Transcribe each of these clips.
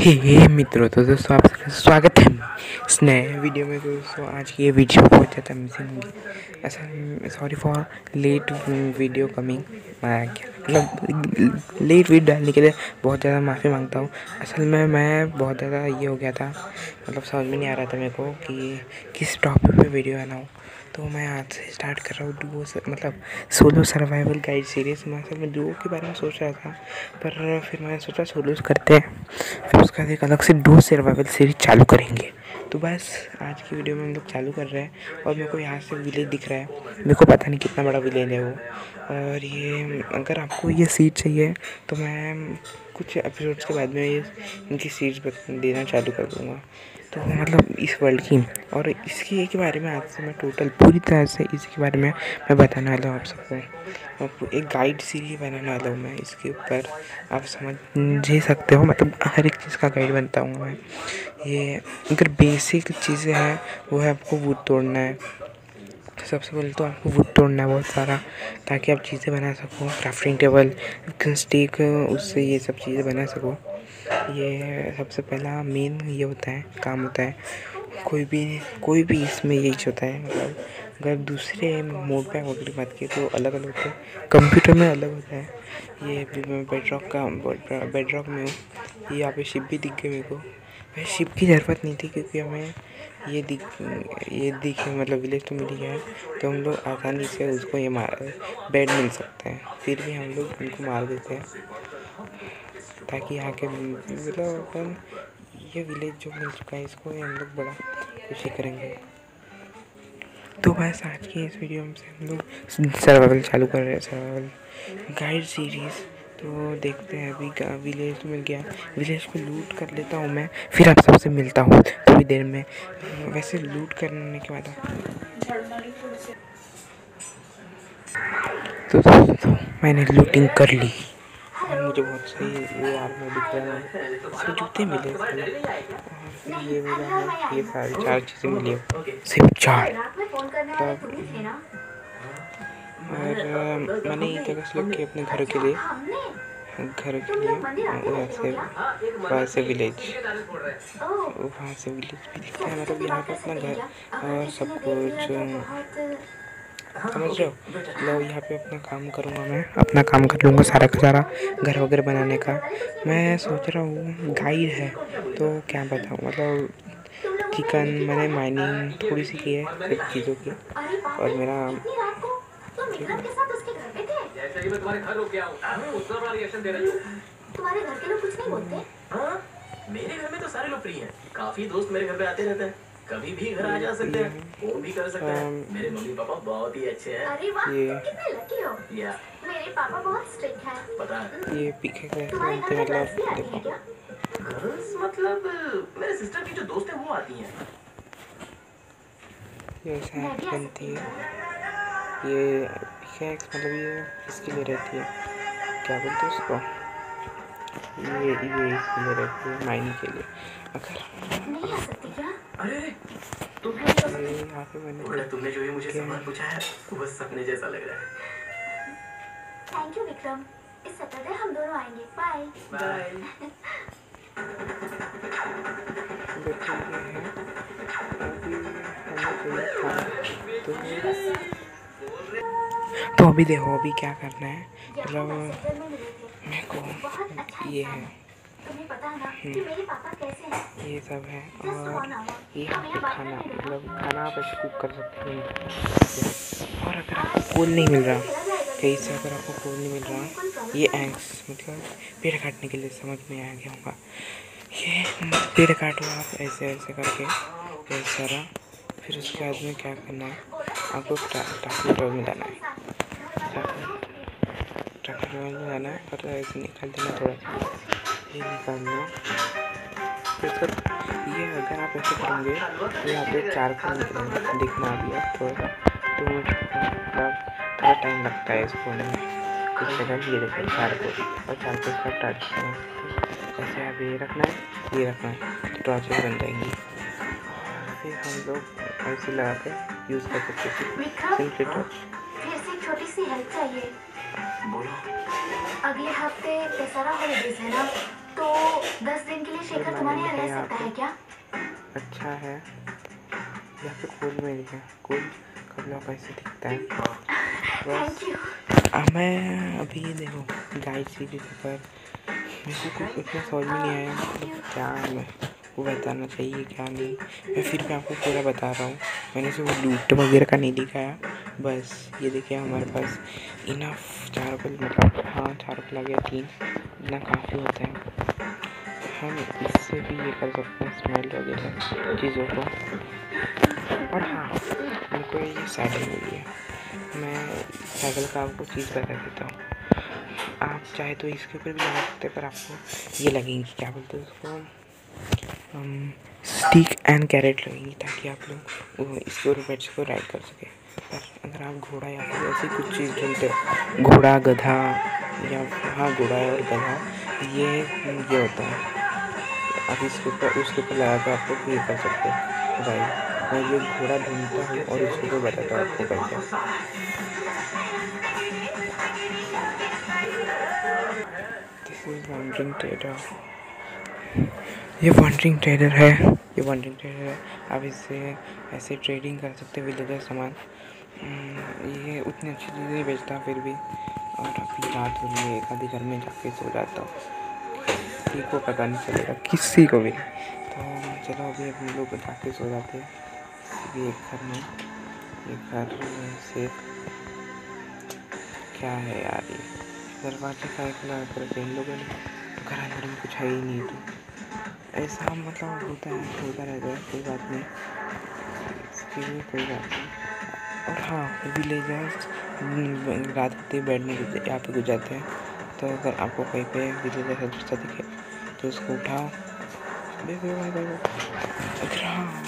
हे हे, मित्रों तो दोस्तों, आप स्वागत है। इस नए वीडियो में दोस्तों, आज की ये वीडियो बहुत ज़्यादा मिसिंग ऐसा sorry for late video coming मतलब लेट वीडियो डालने के लिए बहुत ज़्यादा माफ़ी माँगता हूँ। असल में मैं बहुत ज़्यादा ये हो गया था मतलब समझ में नहीं आ रहा था मेरे को कि किस टॉपिक पे वीडियो बनाऊँ। तो मैं आज से स्टार्ट कर रहा हूँ डुओ से मतलब सोलो सर्वाइवल गाइड सीरीज़ मैं। असल में डुओ के बारे में सोच रहा था, पर फिर मैंने सोचा सोलोस करते हैं। फिर उसके बाद एक अलग से डुओ सर्वाइवल सीरीज़ चालू करेंगे। तो बस, आज की वीडियो में हम लोग चालू कर रहे हैं और मेरे को यहाँ से विलेज दिख रहा है। मेरे को पता नहीं कितना बड़ा विलेज है वो। और ये, अगर आपको ये सीट चाहिए तो मैं कुछ एपिसोड्स के बाद में ये, इनकी सीट्स देना चालू कर दूँगा। तो मतलब इस वर्ल्ड की। और इसके के बारे में आज से मैं टोटल पूरी तरह से इसके बारे में मैं बताने वाला हूँ आप सबको। एक गाइड सीरीज़ बनाने वाला हूँ मैं इसके ऊपर। आप समझ सकते हो मतलब हर एक चीज़ का गाइड बनता हूँ मैं। ये अगर बेसिक चीज़ें हैं, वो है आपको वुड तोड़ना है। सबसे पहले तो आपको वुड तोड़ना है बहुत सारा, ताकि आप चीज़ें बना सको क्राफ्टिंग टेबल स्टिक उससे ये सब चीज़ें बना सको। ये सबसे पहला मेन ये होता है, काम होता है। कोई भी कोई भी इसमें यही होता है मतलब अगर दूसरे मोड पे अगर की बात की तो अलग अलग होता है। कंप्यूटर में अलग होता है। ये अभी मैं बेडरॉक का बेडरॉक में हूँ। ये यहाँ पे शिप भी दिख गए मेरे को। वैसे शिप की ज़रूरत नहीं थी क्योंकि हमें ये दिख ये दिख मतलब विलेज तो मिल गया है। तो हम लोग आसानी से उसको ये मार बेड मिल सकते हैं। फिर भी हम लोग उनको मार देते हैं। ताकि यहाँ के मतलब अपन ये विलेज जो मिल चुका है इसको हम लोग बड़ा खुशी करेंगे। तो बस आज की इस वीडियो में से हम लोग सर्वाइवल चालू कर रहे हैं सर्वाइवल गाइड सीरीज़ तो देखते हैं अभी विलेज मिल गया। विलेज को लूट कर लेता हूँ मैं फिर आप सबसे मिलता हूँ। थोड़ी देर में वैसे लूट करने के बाद तो, तो, तो मैंने लूटिंग कर ली। मुझे बहुत सही ये यार में दिख रहा है। इसमें जूते मिले ये मिला है, ये सारी चार चीज़ें मिली सिर्फ़ चार। और मैंने ये जगह सेलेक्ट की अपने घर के लिए। घर के लिए, वहाँ से वहाँ से विलेज वहाँ से विलेज भी दिखता है मतलब यहाँ पे अपना घर। और सब कुछ समझ रहे हो? मतलब यहाँ पे अपना काम करूँगा मैं। अपना काम कर लूँगा सारा का सारा, घर वगैरह बनाने का। मैं सोच रहा हूँ गाइड है तो क्या बताऊँ? मतलब चिकन मैंने माइनिंग थोड़ी सी की है सब चीज़ों की। और मेरा तुम्हारे घर के लोग कुछ नहीं बोलते हाँ? मेरे घर में तो सारे लोग फ्री हैं। काफ़ी दोस्त मेरे घर पे आते रहते हैं। कभी भी घर आ जा सकते हैं फ़ोन भी कर सकते हैं। मेरे मम्मी पापा बहुत ही अच्छे हैं। अरे वाह तुम कितने लकी हो। या मेरे पापा बहुत स्ट्रिक्ट हैं। पता है। ये पीछे कैसे तुम्हारे घर भी मतलब आती हैं देखो। क्या? गर्ल्स मतलब मेरे सिस्टर की जो दोस्त है वो आती हैं। ये ऐसे हाथ बनती है ये पिकैक्स मतलब ये इसके लिए रहती है। क्या बोलते हैं उसको? ये ये इसके लिए रहती है माइनिंग के लिए। अगर नहीं आ सकती क्या? अरे तुम क्यों कर सकते यहाँ पे मैंने बोला तुमने जो ये मुझे? सवाल पूछा है वो सपने जैसा लग रहा है। थैंक यू विक्रम इस सैटरडे हम दोनों आएँगे। बाय बाय अभी हमें चाहिए तो तो अभी देखो अभी क्या करना है। मतलब मेरे को अच्छा ये है। तुम्हें पता है ना कि मेरे पापा कैसे हैं? ये सब है और ये पे खाना मतलब खाना आप ऐसे कुक कर सकते हैं। और अगर आपको कोल नहीं मिल रहा कहीं से अगर आपको कोल नहीं मिल रहा ये एंक्स मतलब पेड़ काटने के लिए समझ में आ गया होगा। ये पेड़ काटो आप ऐसे ऐसे करके ये सारा। फिर उसके बाद में क्या करना है? आपको ट्रैक्टर में जाना है। ट्रैक्टर में जाना है और ऐसे निकाल देना थोड़ा। सा ये निकालना। फिर सर ये अगर आप ऐसे करेंगे तो यहाँ पे चार को निकलेंगे। देखना अभी आप थोड़ा सा तो थोड़ा टाइम लगता है इसको होने में। इस जगह ये देखो चार को और चार को इसका टाइट ऐसे आप ये रखना है ये रखना है। तो टॉर्चेस बन जाएँगी। फिर हम लोग ऐसे लगा के यूज़ कर सकते हैं। सिंपली टॉर्च छोटी सी हेल्प चाहिए। बोलो। अगले हफ़्ते दशहरा हॉलीडेज है ना? तो दस दिन के लिए शेखर तुम्हारे यहाँ रह सकता है क्या? अच्छा है। यहाँ पे कूल मिल गया कूल कब लोग ऐसे दिखता है। थैंक यू मैं अभी देखो गाइड सीरीज़ पर मेरे को कुछ इतना समझ में नहीं आया। मतलब क्या मैं वो बताना चाहिए क्या नहीं? मैं फिर भी आपको पूरा बता रहा हूँ। मैंने से वो लूट वगैरह का नहीं दिखाया। बस, ये देखिए हमारे पास इनफ चार पल मतलब हाँ चार आ गया तीन। इतना काफ़ी होता है। हम इससे भी ये कर सकते हैं स्मेल वगैरह चीज़ों को। और हाँ मेरे को ये सैडल मिली है। मैं साइकिल का आपको चीज़ बता देता हूँ। आप चाहे तो इसके ऊपर भी लगा सकते हैं, पर आपको ये लगेंगी क्या बोलते हैं उसको। स्टिक एंड कैरेट लगेंगी ताकि आप लोग इसके ऊपर बैठ सको राइड कर सके। अगर आप घोड़ा या फिर ऐसी कुछ चीज़ ढूंढते हो? घोड़ा, गधा या हाँ घोड़ा और गधा, ये ये होता है। आप इसके ऊपर, उसके ऊपर लगा कर आप लोग ये कर सकते हो। भाई, मैं ये घोड़ा ढूंढता हूँ और उसके ऊपर बताता हूँ आपको ट्रेडर ये वंडरिंग ट्रेडर है। ये वंडरिंग ट्रेडर है। आप इससे ऐसे ट्रेडिंग कर सकते हैं विलेजर सामान। ये उतनी अच्छी चीज़ें नहीं बेचता फिर भी। और अभी रात है एक आधी घर में जाके सो जाता हूँ। किसी को पता नहीं चलेगा, किसी को भी। तो चलो अभी हम लोग जाके सो जाते हैं। एक घर में, एक घर से क्या है यार ये? दरवाजे का एक खुला करके इन लोगों ने तो घर अंदर में कुछ है ही नहीं तो। ऐसा मतलब होता है होता रहता है, कोई बात नहीं। कोई बात नहीं। और हाँ विलेजर्स रात होते बैठने यहाँ पे गुजरते हैं। तो अगर आपको कहीं पे विलेजर का दूसरा दिखे तो उसको उठाओ। अगर हाँ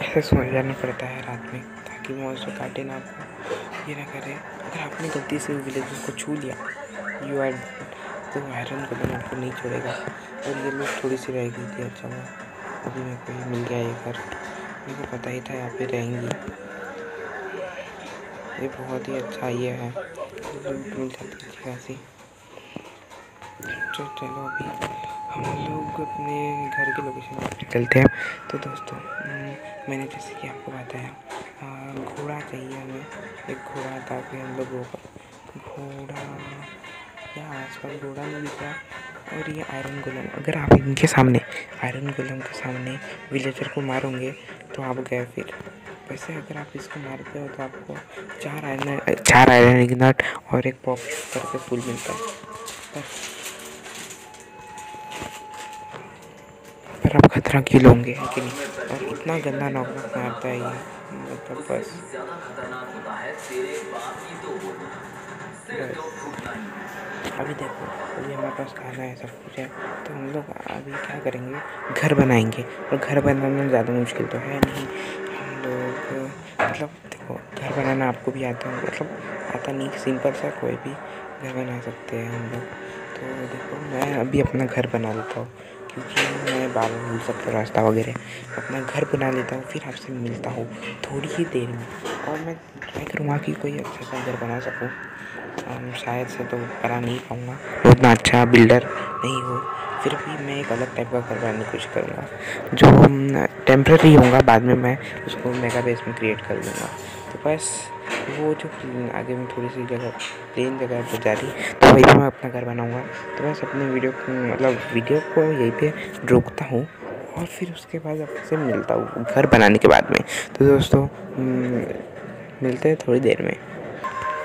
ऐसे सो जाना पड़ता है रात में, ताकि मौसम काटे ना आपको ये ना करे। अगर आपने गलती से विलेज को छू लिया यू आर तो आयरन का दिन आपको नहीं छोड़ेगा। और ये लोग थोड़ी सी रह गई थी अच्छा वो अभी मेरे को ये मिल गया ये घर। मेरे को पता ही था यहाँ पे रहेंगी। ये बहुत ही अच्छा ये है। मिल जाती अच्छी खासी। तो चलो अभी हम लोग अपने घर के लोकेशन पर चलते हैं। तो दोस्तों मैंने जैसे कि आपको बताया घोड़ा चाहिए हमें। एक घोड़ा ताकि हम लोगों घोड़ा। आसपास घोड़ा नहीं दिख रहा। और ये आयरन गोलम अगर आप इनके सामने आयरन गोलम के सामने विलेजर को मारोगे तो आप गए फिर। वैसे अगर आप इसको मारते हो तो आपको चार आयरन चार आयरन इग्नट और एक पॉप करके फूल मिलता है। पर पर आप खतरा क्यों लोगे कि नहीं? और इतना गंदा नॉकनॉक मारता है ये मतलब बस। अभी देखो, अभी हमारे पास खाना है, सब कुछ है तो हम लोग अभी क्या करेंगे? घर बनाएँगे, और घर बनाना ज़्यादा मुश्किल तो है नहीं। हम लोग मतलब देखो, घर बनाना आपको भी आता है मतलब आता नहीं, सिंपल सा कोई भी घर बना सकते हैं हम लोग। तो देखो, मैं अभी अपना घर बना लेता हूँ। क्योंकि मैं बार भूल सकता रास्ता वगैरह अपना घर बना लेता हूँ, फिर आपसे मिलता हूँ, थोड़ी ही देर में। और मैं ट्राई करूँगा कि कोई अच्छा सा घर बना सकूँ। शायद से तो बना नहीं पाऊँगा। उतना अच्छा बिल्डर नहीं हो, फिर भी मैं एक अलग टाइप का घर बनाने की कोशिश करूँगा। जो टेम्प्रेरी होगा, बाद में मैं उसको मेगा बेस में क्रिएट कर दूँगा। तो बस वो जो आगे में थोड़ी सी जगह प्लेन जगह पर जा रही तो वहीं पे मैं अपना घर बनाऊँगा। तो बस अपने वीडियो मतलब वीडियो को यहीं पर रोकता हूँ और फिर उसके बाद आपसे मिलता हूँ घर बनाने के बाद में। तो दोस्तों हम्म, मिलते हैं थोड़ी देर में।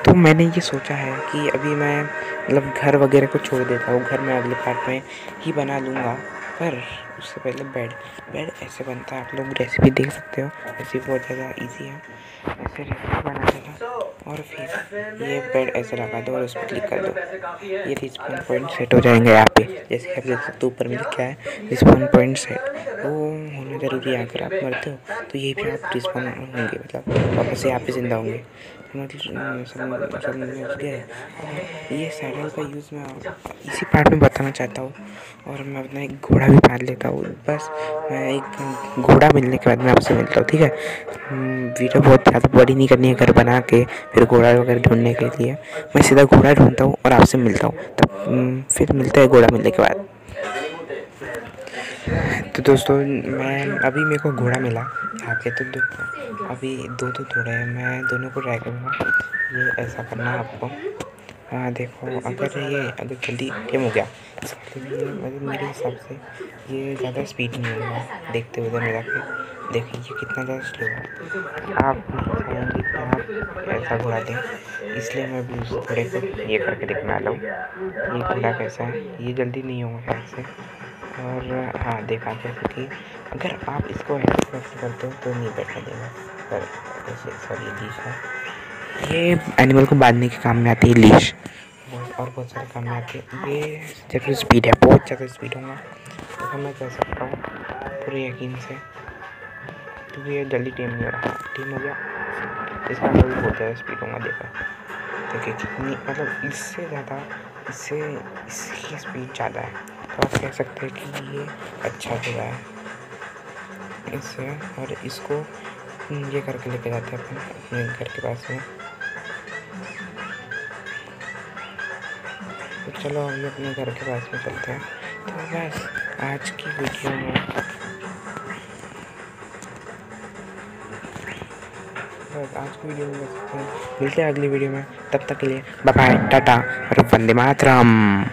तो मैंने ये सोचा है कि अभी मैं मतलब घर वगैरह को छोड़ देता हूँ घर में अगले पार्ट में ही बना लूँगा पर उससे पहले बेड बेड ऐसे बनता है। आप लोग रेसिपी देख सकते हो। रेसिपी बहुत ज़्यादा इजी है। ऐसे रेसिपी बना देना और फिर ये बेड ऐसे लगा दो और उस पर क्लिक कर दो। ये रिस्पॉन पॉइंट सेट हो जाएँगे यहाँ पे। जैसे आप देख सकते हो, ऊपर में लिखा है रिस्पॉन पॉइंट सेट वो होना ज़रूरी है, अगर आप मरते हो तो यही पे आप रिस्पॉन होंगे। मतलब वापस से यहाँ पे ज़िंदा होंगे। मतलब ये सैडल का यूज़ मैं इसी पार्ट में बताना चाहता हूँ। और मैं अपना एक घोड़ा भी पाल लेता मिलता हूँ बस मैं एक घोड़ा मिलने के बाद मैं आपसे मिलता हूँ ठीक है? हम्म, वीडियो बहुत ज़्यादा बड़ी नहीं करनी है घर बना के फिर घोड़ा वगैरह ढूँढने के लिए। मैं सीधा घोड़ा ढूंढता हूँ और आपसे मिलता हूँ तब हम्म, फिर मिलता है घोड़ा मिलने के बाद। तो दोस्तों मैं अभी मेरे को घोड़ा मिला पे तो दो अभी दो दो थोड़े हैं मैं दोनों को ट्राई करूँगा ये ऐसा करना है आपको। हाँ देखो अगर ये अगर जल्दी गेम हो गया मतलब मेरे हिसाब से ये ज़्यादा स्पीड नहीं होगा देखते हुए मेरा के देखिए ये कितना ज़्यादा स्लो है। आप ऐसा घोड़ा दें इसलिए मैं भी उस घोड़े को ये करके देखने वाला हूँ। ये घोड़ा कैसा है ये जल्दी नहीं होगा शायद से। और हाँ देखा जैसे कि अगर आप इसको ऐसे करते हो तो नहीं बैठने देगा। सॉरी लीश है। ये एनिमल को बांधने के काम में आती है लीश और बहुत सारे काम में आती है। ये ज़रूर स्पीड है, बहुत ज़्यादा स्पीड होगा। तो मैं कह सकता हूँ, पूरे यकीन से, क्योंकि ये जल्दी टीम नहीं हो रहा। टीम हो गया। इसका भी बहुत ज़्यादा स्पीड होगा, देखा। देखिए, कितनी मतलब इससे ज़्यादा, इससे, इसकी स्पीड ज़्यादा है। तो आप कह सकते हैं कि ये अच्छा रहा है। इससे, और इसको ये करके लेके जाते हैं अपन, अपने घर के पास में। तो चलो अभी अपने घर के पास में चलते हैं। तो बस, आज की वीडियो में बस, आज की वीडियो में मिलते हैं अगली वीडियो में, तब तक के लिए बाय टाटा, और वंदे मातरम।